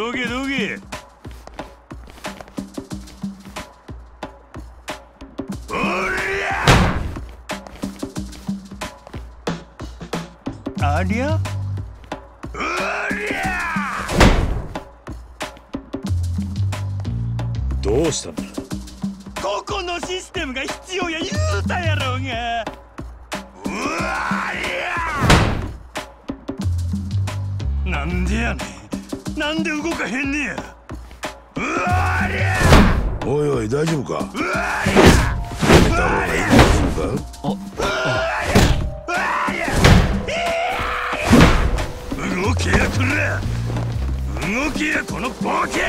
どけどけおりゃ。ありゃ。おりゃ。どうしたんだ。ここのシステムが必要や言うたやろうが。うわりゃ。なんでやねん。なんで動かへんねや。うわりゃおいおい大丈夫か？うわりやめた方がいい大丈夫か？動けやくら動けやこのボケ